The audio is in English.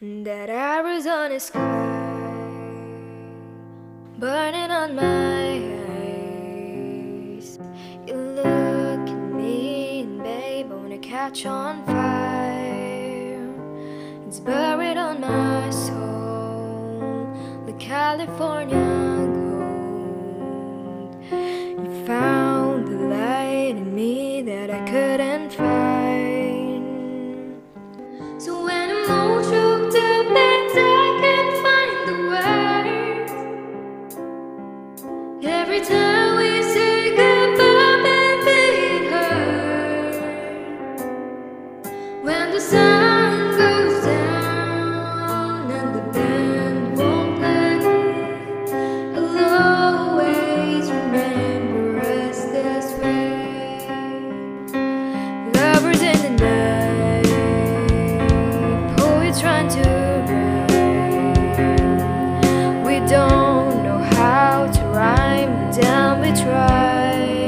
That Arizona sky burning on my eyes. You look at me and babe, I wanna catch on fire. It's buried on my soul, the California down we try.